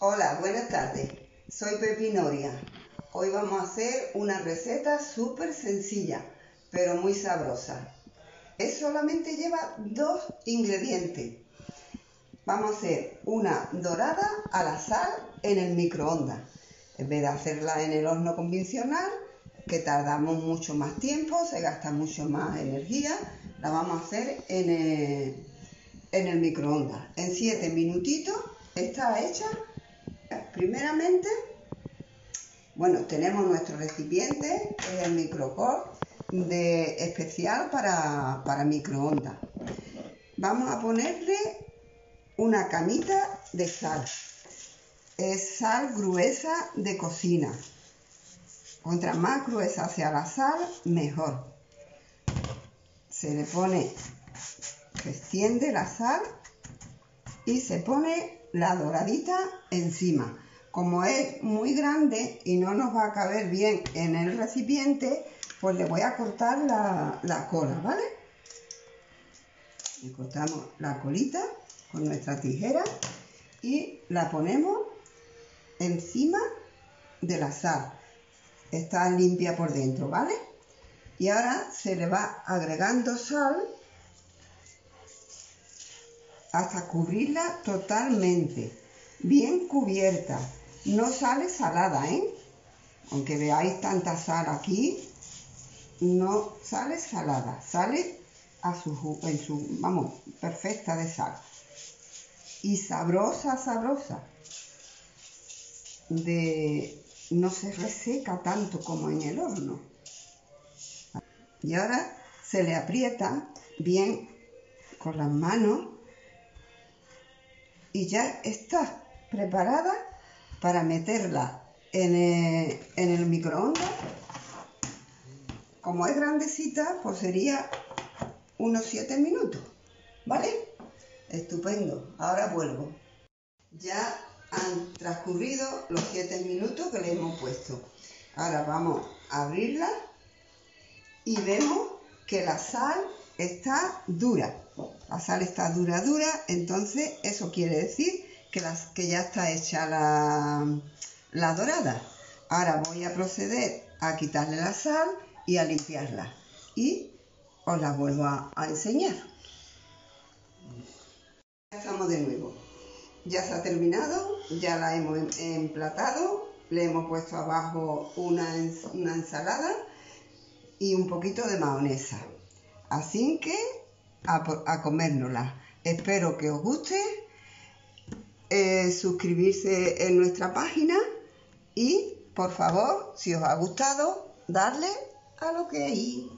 Hola, buenas tardes. Soy Pepi Noria. Hoy vamos a hacer una receta súper sencilla, pero muy sabrosa. Es solamente lleva dos ingredientes. Vamos a hacer una dorada a la sal en el microondas. En vez de hacerla en el horno convencional, que tardamos mucho más tiempo, se gasta mucho más energía, la vamos a hacer en el, en el microondas. En 7 minutitos está hecha. Primeramente, bueno, tenemos nuestro recipiente, el micropor de especial para, para microondas. Vamos a ponerle una camita de sal. Es sal gruesa de cocina. Contra más gruesa sea la sal, mejor. Se le pone, se extiende la sal y se pone la doradita encima. Como es muy grande y no nos va a caber bien en el recipiente, pues le voy a cortar la, la cola, ¿vale? Le cortamos la colita con nuestra tijera y la ponemos encima de la sal. Está limpia por dentro, ¿vale? Y ahora se le va agregando sal hasta cubrirla totalmente, bien cubierta. No sale salada, ¿eh? Aunque veáis tanta sal aquí, no sale salada, sale a su, en su, vamos, perfecta de sal. Y sabrosa, sabrosa. De, no se reseca tanto como en el horno. Y ahora se le aprieta bien con las manos y ya está preparada para meterla en el, en el microondas. Como es grandecita, pues sería unos 7 minutos, ¿vale? Estupendo. Ahora vuelvo. Ya han transcurrido los 7 minutos que le hemos puesto. Ahora vamos a abrirla y vemos que la sal está dura. La sal está dura, dura, entonces eso quiere decir que, las, que ya está hecha la, la dorada. Ahora voy a proceder a quitarle la sal y a limpiarla. Y os la vuelvo a, enseñar. Ya estamos de nuevo. Ya se ha terminado, ya la hemos emplatado, le hemos puesto abajo una, una ensalada y un poquito de mayonesa. Así que a, a comérnosla. Espero que os guste, eh, suscribirse en nuestra página y por favor, si os ha gustado, darle a lo que hay.